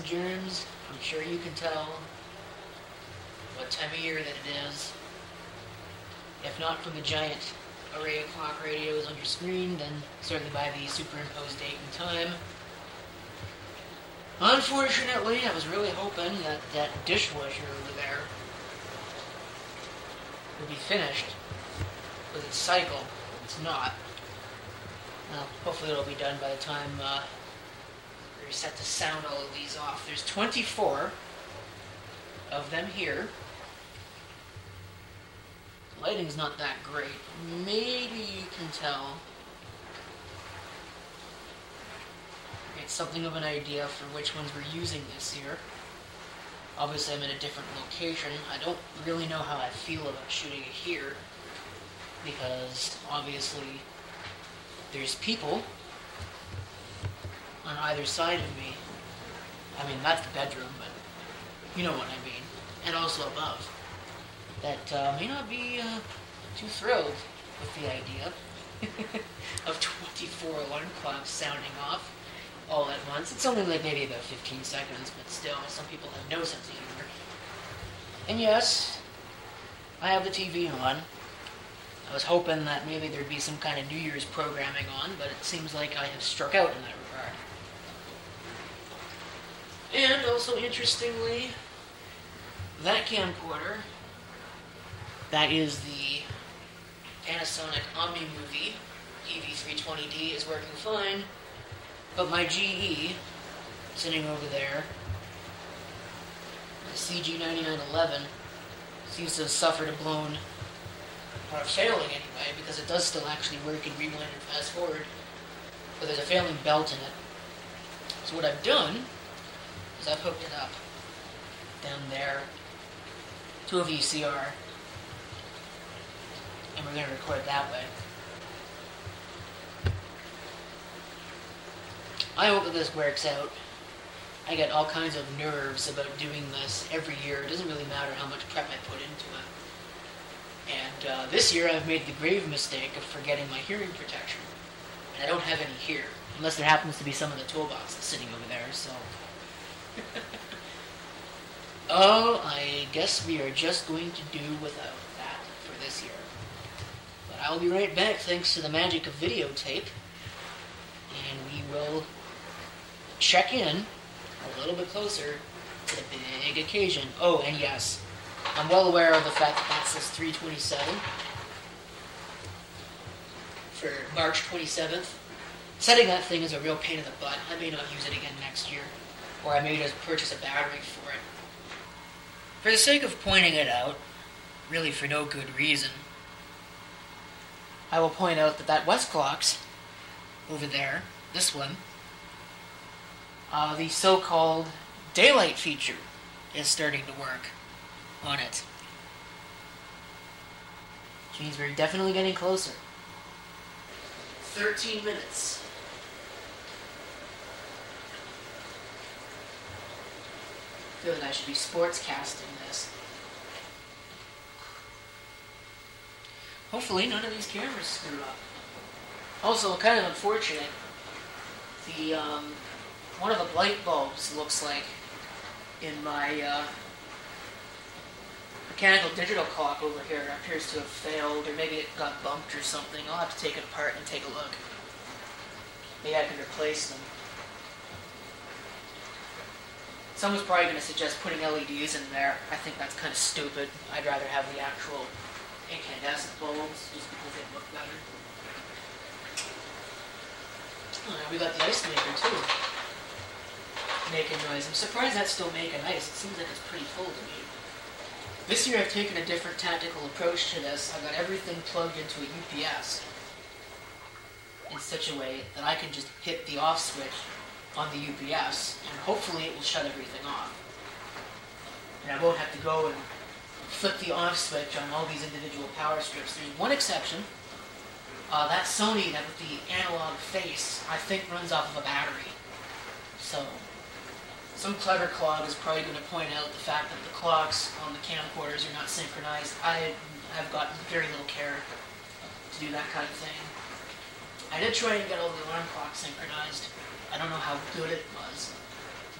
germs. I'm sure you can tell what time of year that it is. If not from the giant array of clock radios on your screen, then certainly by the superimposed date and time. Unfortunately, I was really hoping that that dishwasher over there would be finished with its cycle. It's not. Well, hopefully it'll be done by the time uh, we reset to sound all of these off. There's 24 of them here. Lighting's not that great. Maybe you can tell. Get something of an idea for which ones we're using this year. Obviously, I'm in a different location. I don't really know how I feel about shooting it here because obviously there's people on either side of me. I mean, that's the bedroom, but you know what I mean. And also above. That uh, may not be uh, too thrilled with the idea of 24 alarm clocks sounding off all at once. It's only like maybe about 15 seconds, but still, some people have no sense of humor. And yes, I have the TV on. I was hoping that maybe there'd be some kind of New Year's programming on, but it seems like I have struck out in that regard. And also, interestingly, that camcorder, that is the Panasonic OmniMovie PV320D, is working fine. But my GE, sitting over there, the CG9911, seems to have suffered a blown, or failing anyway, because it does still actually work in rewind and fast forward, but there's a failing belt in it. So what I've done is I've hooked it up down there to a VCR, and we're going to record that way. I hope that this works out. I get all kinds of nerves about doing this every year. It doesn't really matter how much prep I put into it. And uh, this year I've made the grave mistake of forgetting my hearing protection. And I don't have any here, unless there happens to be some in the toolbox that's sitting over there, so... oh, I guess we are just going to do without that for this year. But I'll be right back thanks to the magic of videotape. And we will check in a little bit closer to the big occasion. Oh, and yes, I'm well aware of the fact that that says 327 for March 27th. Setting that thing is a real pain in the butt. I may not use it again next year, or I may just purchase a battery for it. For the sake of pointing it out, really for no good reason, I will point out that that Westclox over there, this one, uh, the so-called daylight feature is starting to work on it. Which means we're definitely getting closer. 13 minutes. I feel like I should be sportscasting this. Hopefully none of these cameras screw up. Also, kind of unfortunate, the um, one of the light bulbs looks like in my uh, mechanical digital clock over here appears to have failed, or maybe it got bumped or something. I'll have to take it apart and take a look. Maybe I can replace them. Someone's probably going to suggest putting LEDs in there. I think that's kind of stupid. I'd rather have the actual incandescent bulbs just because they look better. Oh, we got the ice maker too. Making noise. I'm surprised that's still making ice. It seems like it's pretty full to me. This year I've taken a different tactical approach to this. I've got everything plugged into a UPS in such a way that I can just hit the off switch on the UPS and hopefully it will shut everything off. And I won't have to go and flip the off switch on all these individual power strips. There's one exception. Uh, that Sony, that with the analog face, I think runs off of a battery. So, some clever clog is probably going to point out the fact that the clocks on the camcorders are not synchronized. I have got very little care to do that kind of thing. I did try and get all the alarm clocks synchronized. I don't know how good it was,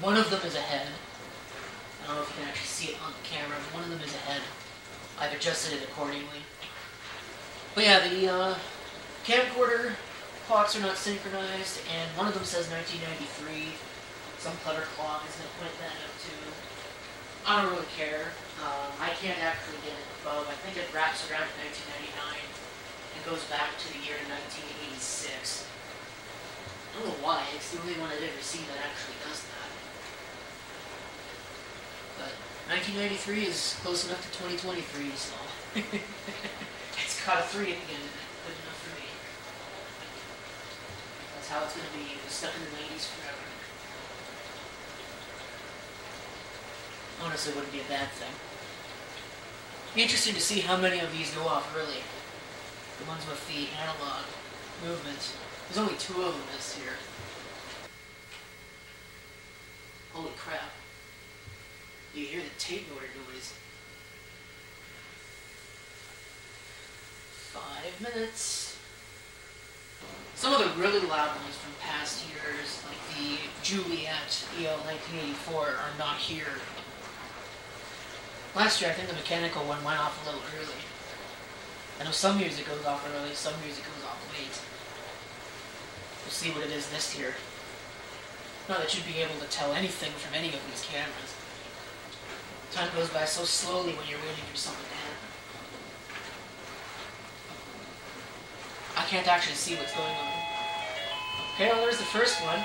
One of them is ahead. I don't know if you can actually see it on the camera, but one of them is ahead. I've adjusted it accordingly. But yeah, the uh, camcorder clocks are not synchronized, and one of them says 1993. Some clever clock is going to point that up to. I don't really care. Um, I can't actually get it above. I think it wraps around 1999 and goes back to the year 1986. I don't know why. It's the only one I've ever seen that actually does that. But 1993 is close enough to 2023, so it's got a three at the end of it. Good enough for me. That's how it's gonna be. It's stuck in the 90s forever. Honestly, wouldn't be a bad thing. Interesting to see how many of these go off early. The ones with the analog movements. There's only two of them this year. Holy crap. You hear the tape order noise. Five minutes. Some of the really loud ones from past years, like the Juliette EL 1984, are not here. Last year, I think the mechanical one went off a little early. I know some music goes off early, some music goes off late. We'll see what it is this year. Not that you'd be able to tell anything from any of these cameras. Time goes by so slowly when you're waiting for something to happen. I can't actually see what's going on. Okay, well, there's the first one.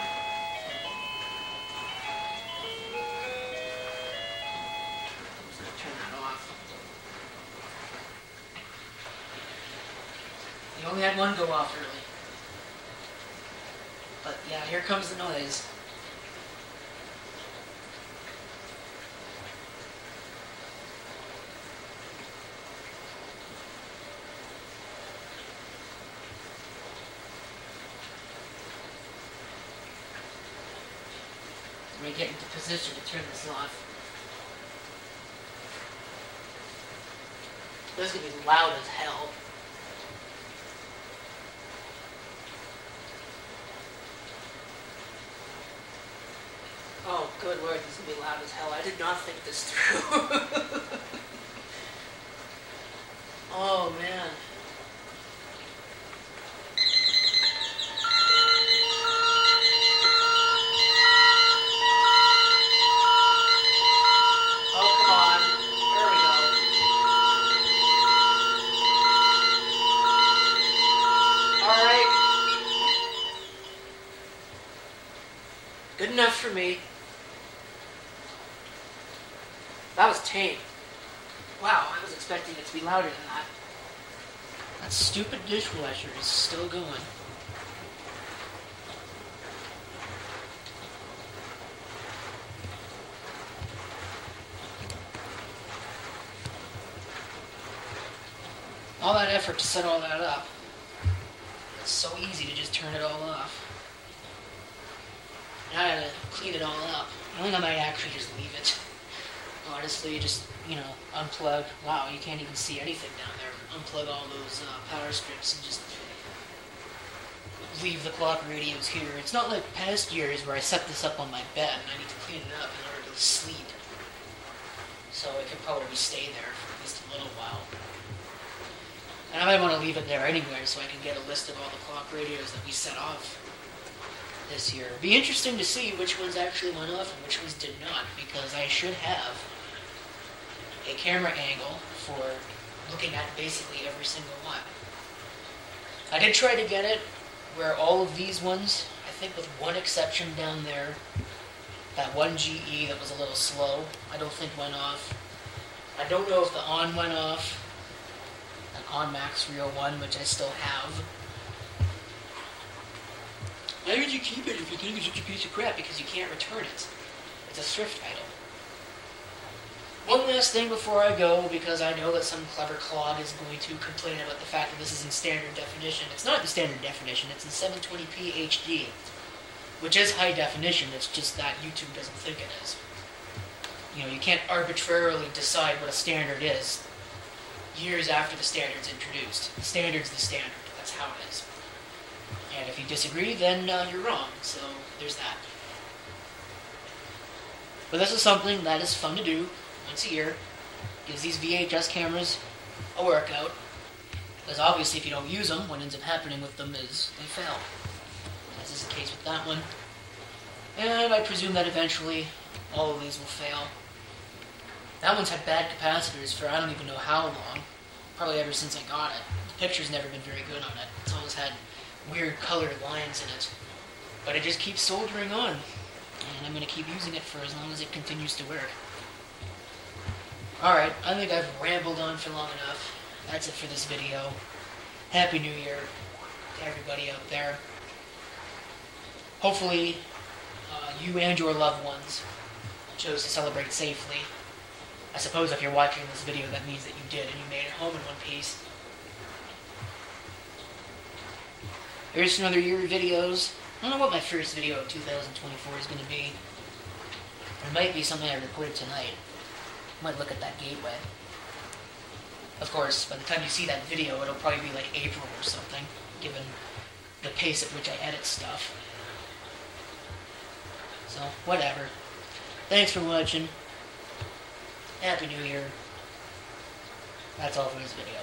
Turn that off. You only had one go off early. But yeah, here comes the noise. Get into position to turn this off. This is gonna be loud as hell. Oh, good lord, this is gonna be loud as hell. I did not think this through. oh man. Oh, come on. There we go. Alright. Good enough for me. That was tame. Wow, I was expecting it to be louder than that. That stupid dishwasher is still going. All that effort to set all that up. It's so easy to just turn it all off. Now I gotta clean it all up. I think I might actually just leave it. Honestly, just, you know, unplug. Wow, you can't even see anything down there. Unplug all those uh, power strips and just leave the clock radios here. It's not like past years where I set this up on my bed and I need to clean it up in order to sleep. So it could probably stay there for at least a little while. And I might want to leave it there anyway so I can get a list of all the clock radios that we set off this year. It'd be interesting to see which ones actually went off and which ones did not, because I should have a camera angle for looking at basically every single one. I did try to get it where all of these ones, I think with one exception down there, that one GE that was a little slow, I don't think went off. I don't know if the on went off, an on Max 301, which I still have. Why would you keep it if you think it's such a piece of crap? Because you can't return it. It's a thrift item. One last thing before I go, because I know that some clever clod is going to complain about the fact that this is in standard definition. It's not in standard definition, it's in 720p HD, which is high definition, it's just that YouTube doesn't think it is. You know, you can't arbitrarily decide what a standard is years after the standard's introduced. The standard's the standard, that's how it is. And if you disagree, then uh, you're wrong. So there's that. But this is something that is fun to do once a year. Gives these VHS cameras a workout. Because obviously, if you don't use them, what ends up happening with them is they fail. As is the case with that one. And I presume that eventually all of these will fail. That one's had bad capacitors for I don't even know how long. Probably ever since I got it. The picture's never been very good on it. It's always had weird colored lines in it. But it just keeps soldering on. And I'm going to keep using it for as long as it continues to work. Alright, I think I've rambled on for long enough. That's it for this video. Happy New Year to everybody out there. Hopefully, uh, you and your loved ones chose to celebrate safely. I suppose if you're watching this video, that means that you did and you made it home in one piece. Here's another year of videos. I don't know what my first video of 2024 is going to be. It might be something I recorded tonight. Might look at that gateway. Of course, by the time you see that video, it'll probably be like April or something, given the pace at which I edit stuff. So, whatever. Thanks for watching. Happy New Year. That's all for this video.